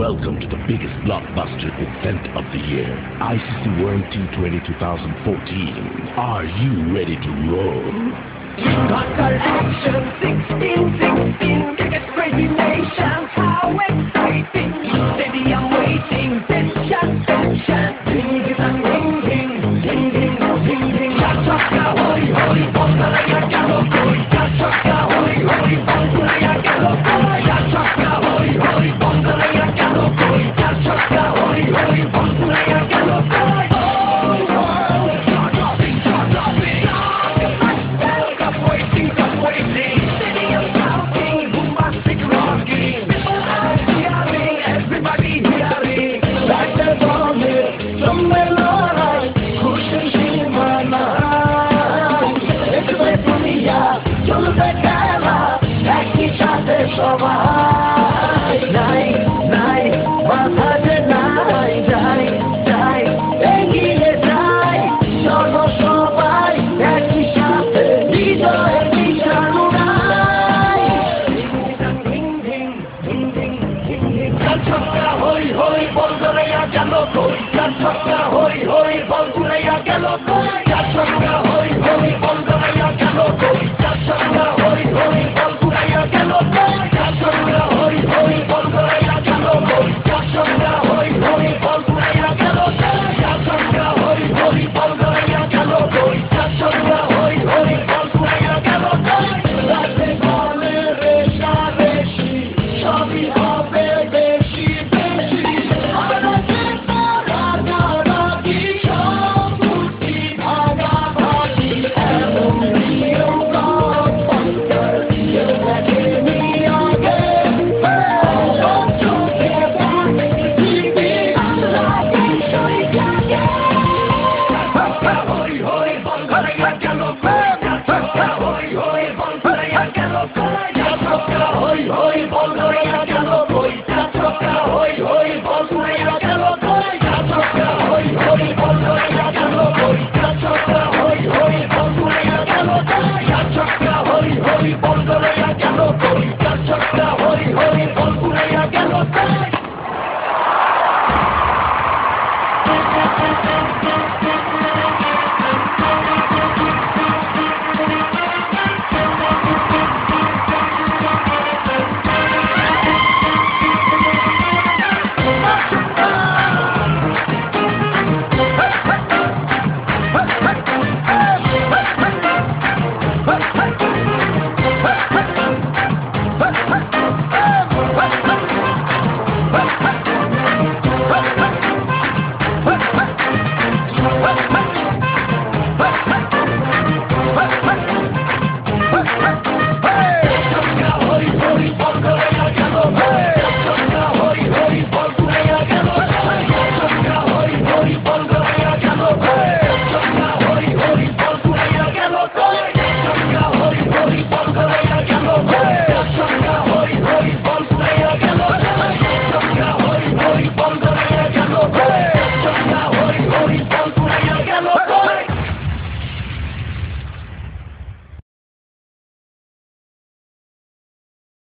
Welcome to the biggest blockbuster event of the year, ICC World T20 2014. Are you ready to roll? Hardcore action, 16, 16, biggest crazy nation. How exciting! Steady, I'm waiting. চলবে খেলা, একই সাথে সবাই। নাই নাই মাথা যে নাই, যাই যাই, এগিয়ে যাই। চলো সবাই একই সাথে, হৃদয় বিষাণু নাই। ছক্কা, হই হই, বল করে আজ ছক্কা